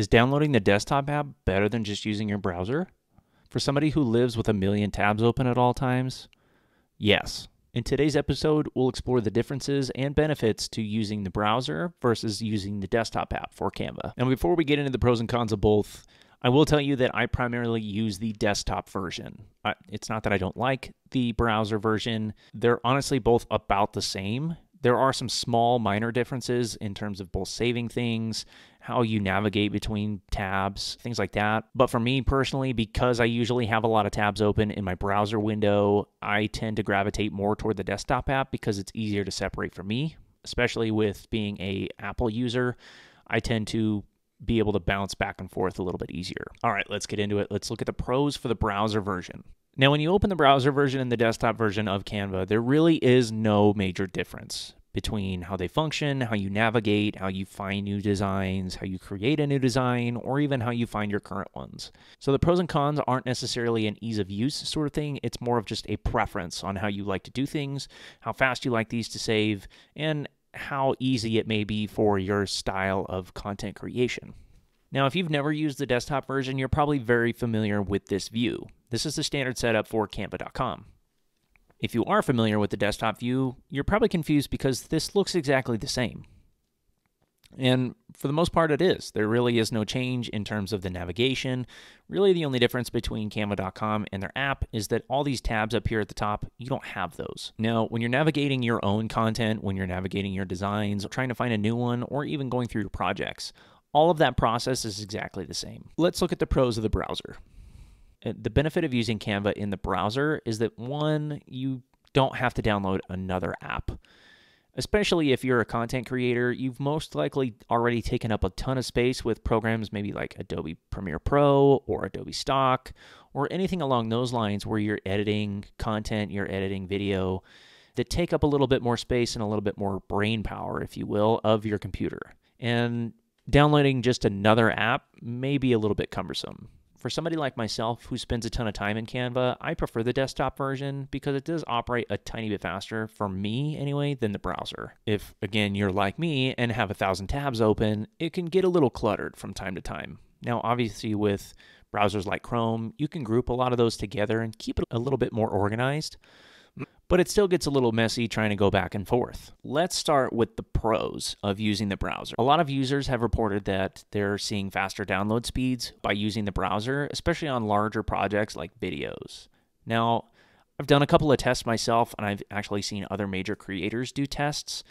Is downloading the desktop app better than just using your browser? For somebody who lives with a million tabs open at all times, yes. In today's episode, we'll explore the differences and benefits to using the browser versus using the desktop app for Canva. And before we get into the pros and cons of both, I will tell you that I primarily use the desktop version. it's not that I don't like the browser version, they're honestly both about the same. There are some small minor differences in terms of both saving things, how you navigate between tabs, things like that. But for me personally, because I usually have a lot of tabs open in my browser window, I tend to gravitate more toward the desktop app because it's easier to separate for me, especially with being a Apple user. I tend to be able to bounce back and forth a little bit easier. All right, let's get into it. Let's look at the pros for the browser version. Now, when you open the browser version and the desktop version of Canva, there really is no major difference between how they function, how you navigate, how you find new designs, how you create a new design, or even how you find your current ones. So the pros and cons aren't necessarily an ease of use sort of thing, it's more of just a preference on how you like to do things, how fast you like these to save, and how easy it may be for your style of content creation. Now, if you've never used the desktop version, you're probably very familiar with this view. This is the standard setup for Canva.com. If you are familiar with the desktop view, you're probably confused because this looks exactly the same. And for the most part, it is. There really is no change in terms of the navigation. Really, the only difference between Canva.com and their app is that all these tabs up here at the top, you don't have those. Now, when you're navigating your own content, when you're navigating your designs, trying to find a new one, or even going through your projects, all of that process is exactly the same. Let's look at the pros of the browser. The benefit of using Canva in the browser is that one, you don't have to download another app especially if you're a content creator, you've most likely already taken up a ton of space with programs maybe like Adobe Premiere Pro or Adobe Stock or anything along those lines where you're editing content, you're editing video that take up a little bit more space and a little bit more brain power, if you will, of your computer. And downloading just another app may be a little bit cumbersome. For somebody like myself who spends a ton of time in Canva, I prefer the desktop version because it does operate a tiny bit faster, for me anyway, than the browser. If, again, you're like me and have a thousand tabs open, it can get a little cluttered from time to time. Now, obviously, with browsers like Chrome, you can group a lot of those together and keep it a little bit more organized but it still gets a little messy trying to go back and forth. Let's start with the pros of using the browser. A lot of users have reported that they're seeing faster download speeds by using the browser, especially on larger projects like videos. Now, I've done a couple of tests myself, and I've actually seen other major creators do tests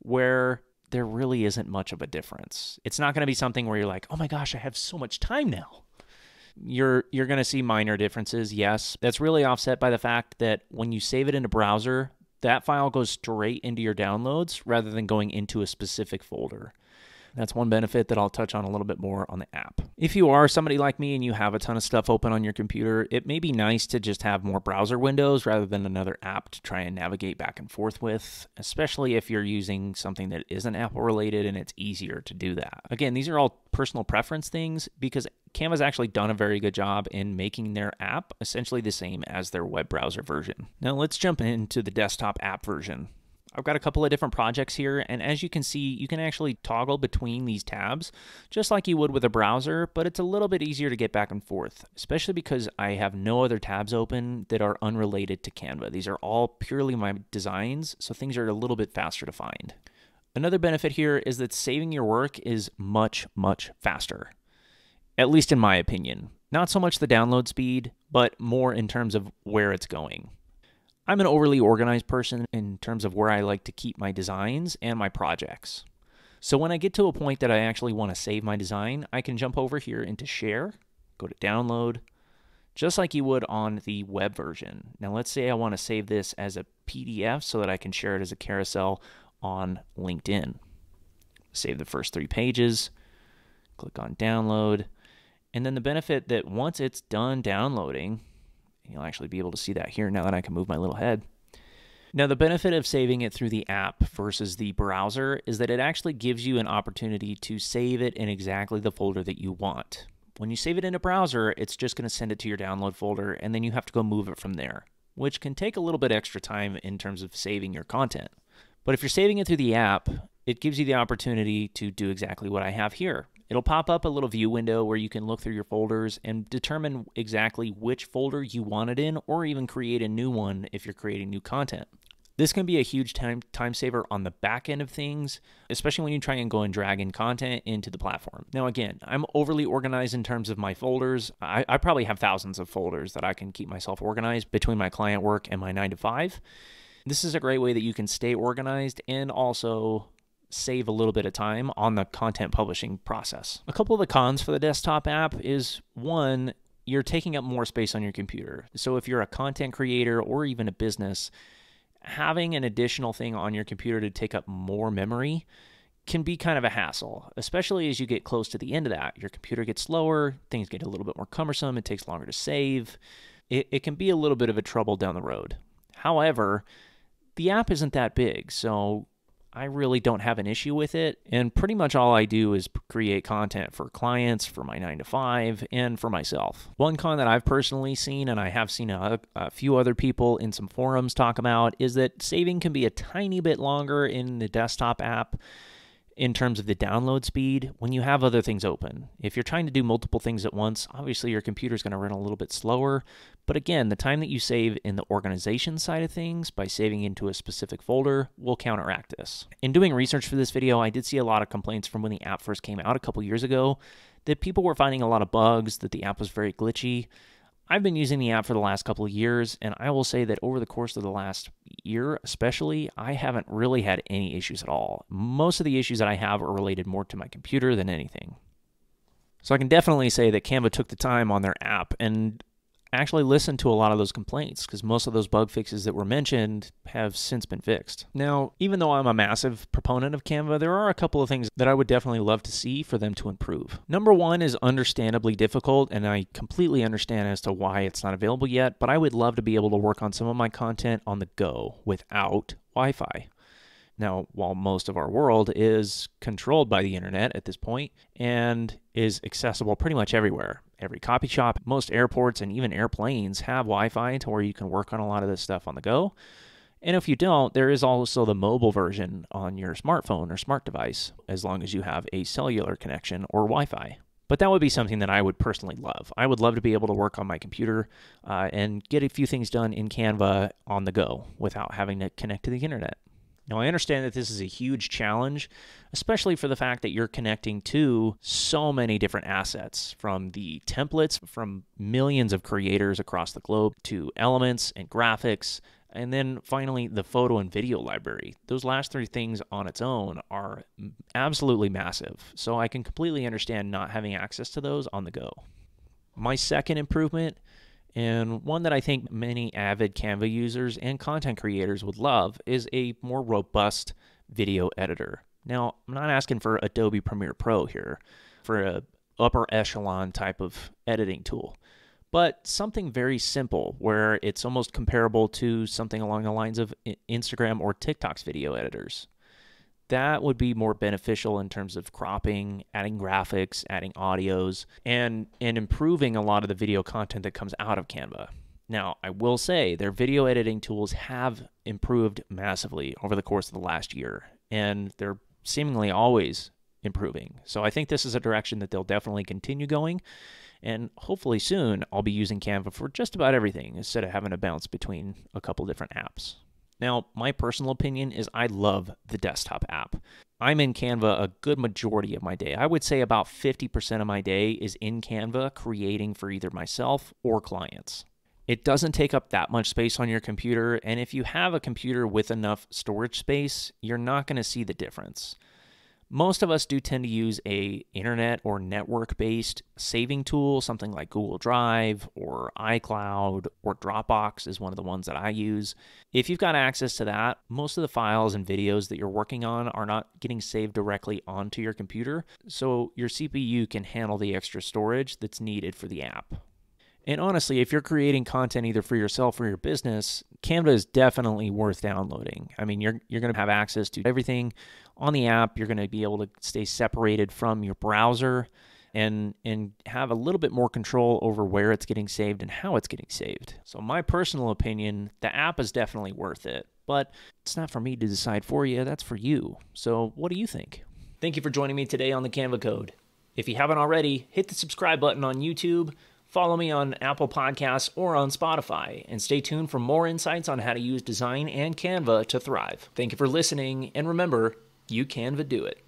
where there really isn't much of a difference. It's not going to be something where you're like, oh my gosh, I have so much time now you're you're going to see minor differences. Yes, that's really offset by the fact that when you save it in a browser, that file goes straight into your downloads rather than going into a specific folder. That's one benefit that I'll touch on a little bit more on the app. If you are somebody like me and you have a ton of stuff open on your computer, it may be nice to just have more browser windows rather than another app to try and navigate back and forth with, especially if you're using something that isn't Apple related and it's easier to do that. Again, these are all personal preference things because Canva's actually done a very good job in making their app essentially the same as their web browser version. Now let's jump into the desktop app version. I've got a couple of different projects here, and as you can see, you can actually toggle between these tabs, just like you would with a browser, but it's a little bit easier to get back and forth, especially because I have no other tabs open that are unrelated to Canva. These are all purely my designs, so things are a little bit faster to find. Another benefit here is that saving your work is much, much faster, at least in my opinion. Not so much the download speed, but more in terms of where it's going. I'm an overly organized person in terms of where I like to keep my designs and my projects. So when I get to a point that I actually want to save my design, I can jump over here into share, go to download, just like you would on the web version. Now let's say I want to save this as a PDF so that I can share it as a carousel on LinkedIn. Save the first three pages, click on download, and then the benefit that once it's done downloading, You'll actually be able to see that here now that I can move my little head. Now, the benefit of saving it through the app versus the browser is that it actually gives you an opportunity to save it in exactly the folder that you want. When you save it in a browser, it's just going to send it to your download folder, and then you have to go move it from there, which can take a little bit extra time in terms of saving your content. But if you're saving it through the app, it gives you the opportunity to do exactly what I have here It'll pop up a little view window where you can look through your folders and determine exactly which folder you want it in, or even create a new one if you're creating new content. This can be a huge time time saver on the back end of things, especially when you try and go and drag in content into the platform. Now, again, I'm overly organized in terms of my folders. I, I probably have thousands of folders that I can keep myself organized between my client work and my nine to five. This is a great way that you can stay organized and also save a little bit of time on the content publishing process. A couple of the cons for the desktop app is one, you're taking up more space on your computer. So if you're a content creator or even a business, having an additional thing on your computer to take up more memory can be kind of a hassle, especially as you get close to the end of that. Your computer gets slower, things get a little bit more cumbersome, it takes longer to save. It, it can be a little bit of a trouble down the road. However, the app isn't that big, so I really don't have an issue with it. And pretty much all I do is create content for clients, for my nine to five, and for myself. One con that I've personally seen, and I have seen a, a, few other people in some forums talk about, is that saving can be a tiny bit longer in the desktop app in terms of the download speed when you have other things open. If you're trying to do multiple things at once, obviously your computer is going to run a little bit slower. But again, the time that you save in the organization side of things by saving into a specific folder will counteract this. In doing research for this video, I did see a lot of complaints from when the app first came out a couple years ago that people were finding a lot of bugs, that the app was very glitchy. I've been using the app for the last couple of years, and I will say that over the course of the last year, especially, I haven't really had any issues at all. Most of the issues that I have are related more to my computer than anything. So I can definitely say that Canva took the time on their app and actually listened to a lot of those complaints because most of those bug fixes that were mentioned have since been fixed. Now, even though I'm a massive proponent of Canva, there are a couple of things that I would definitely love to see for them to improve. Number one is understandably difficult, and I completely understand as to why it's not available yet, but I would love to be able to work on some of my content on the go without Wi Fi. Now, while most of our world is controlled by the internet at this point and is accessible pretty much everywhere, every copy shop, most airports, and even airplanes have Wi Fi to where you can work on a lot of this stuff on the go. And if you don't, there is also the mobile version on your smartphone or smart device, as long as you have a cellular connection or Wi Fi. But that would be something that I would personally love. I would love to be able to work on my computer uh, and get a few things done in Canva on the go without having to connect to the internet. Now, I understand that this is a huge challenge, especially for the fact that you're connecting to so many different assets from the templates from millions of creators across the globe to elements and graphics, and then finally the photo and video library. Those last three things on its own are absolutely massive, so I can completely understand not having access to those on the go. My second improvement and one that I think many avid Canva users and content creators would love is a more robust video editor. Now, I'm not asking for Adobe Premiere Pro here for a upper echelon type of editing tool, but something very simple where it's almost comparable to something along the lines of Instagram or TikTok's video editors that would be more beneficial in terms of cropping, adding graphics, adding audios, and and improving a lot of the video content that comes out of Canva. Now, I will say their video editing tools have improved massively over the course of the last year, and they're seemingly always improving. So I think this is a direction that they'll definitely continue going. And hopefully soon I'll be using Canva for just about everything instead of having to bounce between a couple different apps. Now, my personal opinion is I love the desktop app. I'm in Canva a good majority of my day. I would say about 50% of my day is in Canva creating for either myself or clients. It doesn't take up that much space on your computer, and if you have a computer with enough storage space, you're not going to see the difference. Most of us do tend to use a internet or network based saving tool, something like Google Drive or iCloud or Dropbox is one of the ones that I use. If you've got access to that, most of the files and videos that you're working on are not getting saved directly onto your computer, so your CPU can handle the extra storage that's needed for the app. And honestly, if you're creating content either for yourself or your business, Canva is definitely worth downloading. I mean, you're you're going to have access to everything on the app. You're going to be able to stay separated from your browser and and have a little bit more control over where it's getting saved and how it's getting saved. So my personal opinion, the app is definitely worth it, but it's not for me to decide for you, that's for you. So what do you think? Thank you for joining me today on the Canva Code. If you haven't already, hit the subscribe button on YouTube, follow me on Apple Podcasts or on Spotify, and stay tuned for more insights on how to use design and Canva to thrive. Thank you for listening, and remember, you Canva do it.